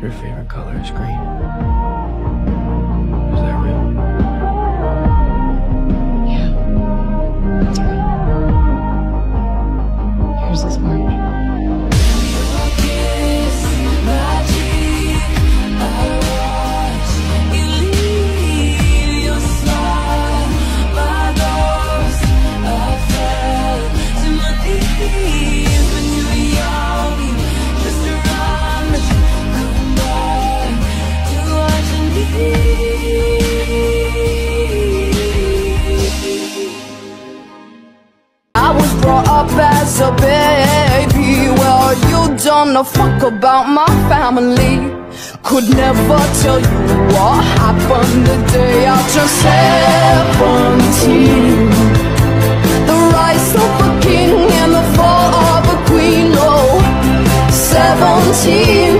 Your favorite color is green. Is that real? Brought up as a baby. Well, you don't know fuck about my family. Could never tell you what happened the day I turned seventeen. The rise of a king and the fall of a queen. Oh, seventeen.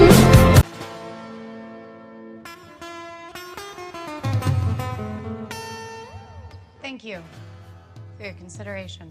Thank you for your consideration.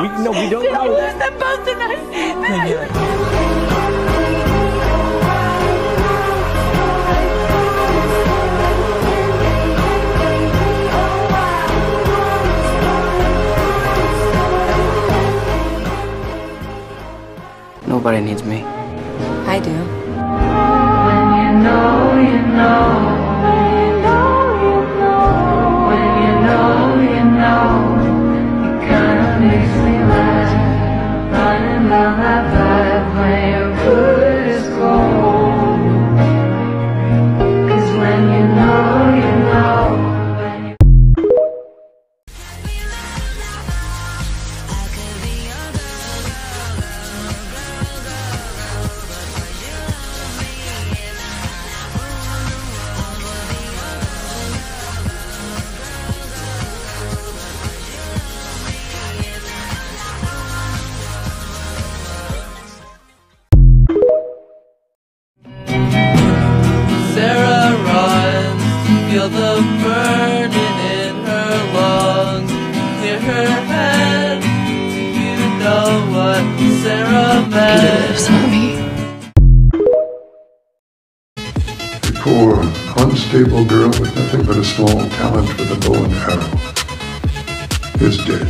We no, we don't I lose them both tonight. Nobody needs me. I do. Sarah feel the burning in her lungs. Clear her head. Do you know what Sarah He meant? lives on me. Poor, unstable girl with nothing but a small talent with a bow and arrow is dead.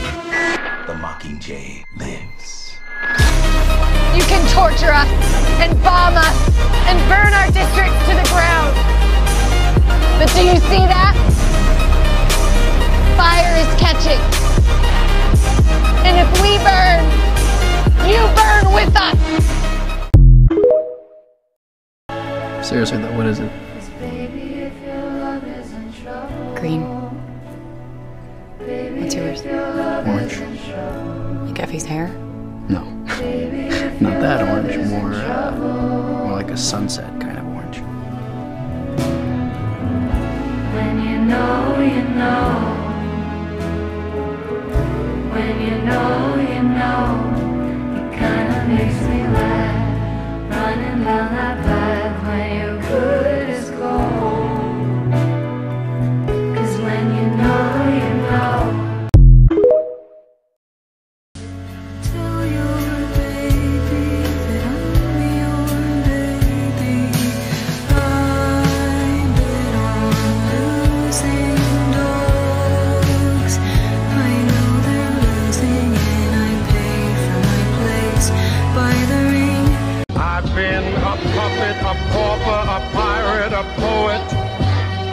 The Mockingjay lives. You can torture us and bomb us and burn our district to the ground. But do you see that? Fire is catching. And if we burn, you burn with us. Seriously though, what is it? Green. What's yours? Orange? Like Effie's hair? No. Not that orange, more uh, more like a sunset kind know, you know. Puppet, a pauper, a pirate, a poet,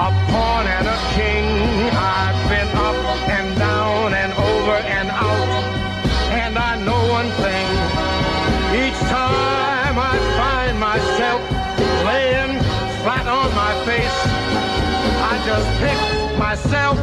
a pawn and a king. I've been up and down and over and out. And I know one thing. Each time I find myself laying flat on my face, I just pick myself